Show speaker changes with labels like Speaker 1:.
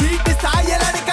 Speaker 1: Büyük bir sayeler